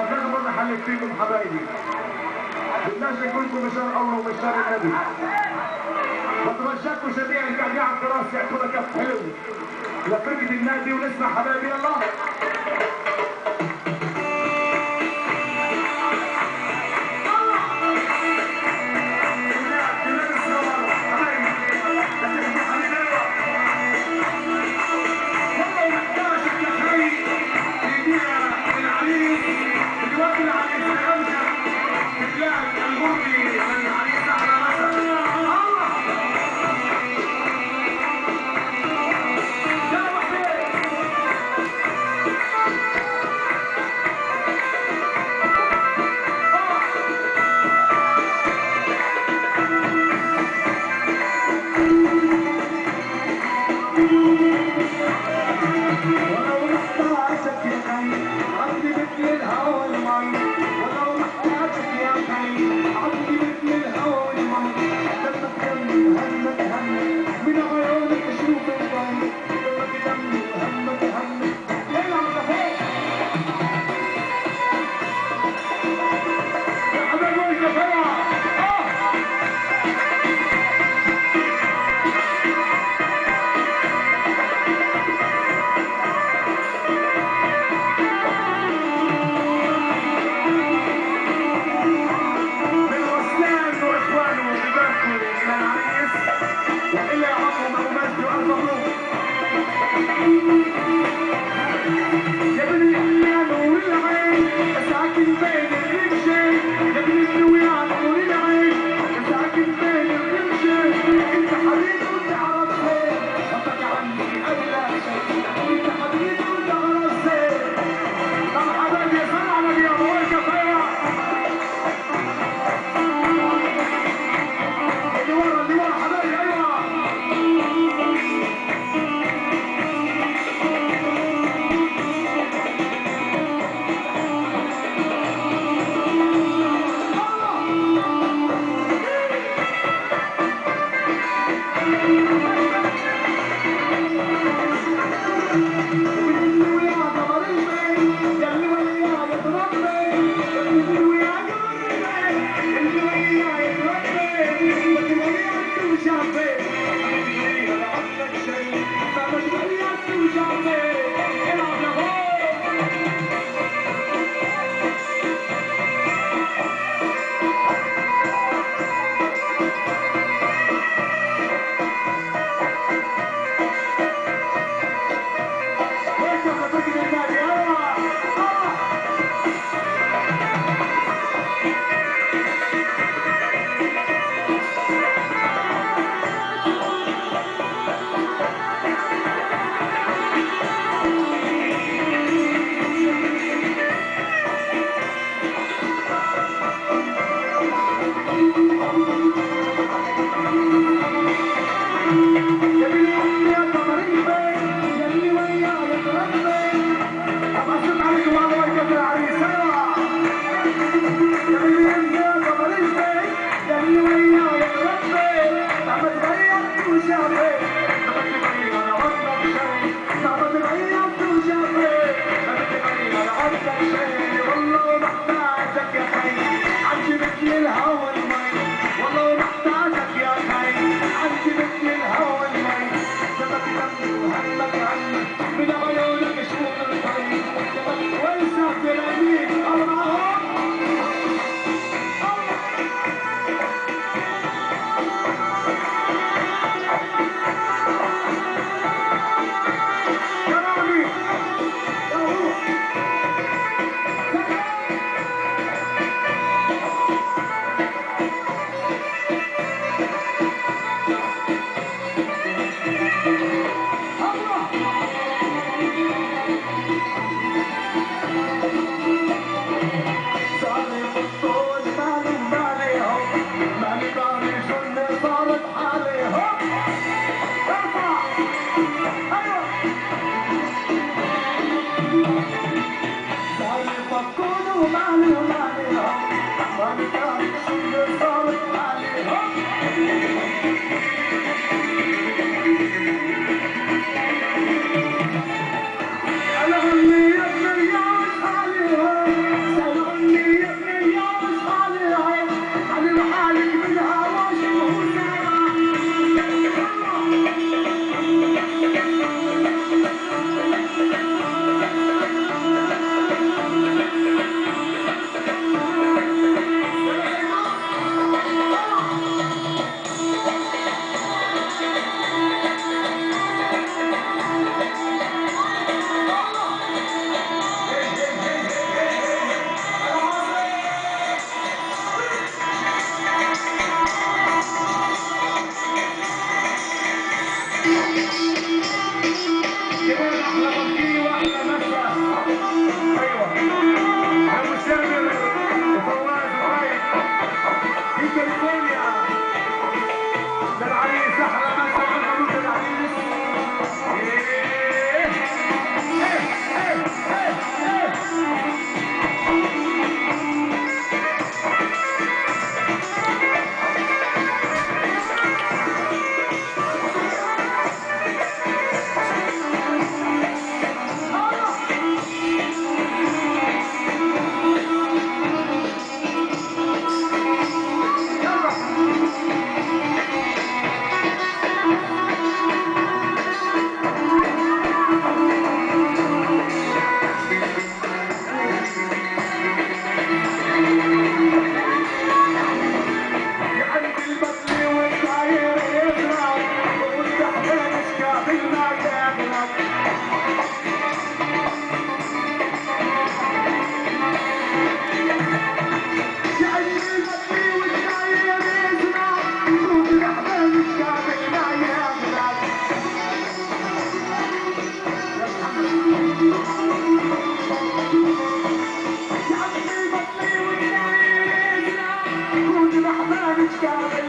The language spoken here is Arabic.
وبنخبر نحلق فيكم حبايبي بدناش نكونكم مشار الله ومشار النبي. ما ترجاكوا جميعا الجميع في راسي يعطونا كف حلو لفرقة النادي ونسمع حبايبي الله. Mani, oh, Mani, Mani, oh. Mani, Scott.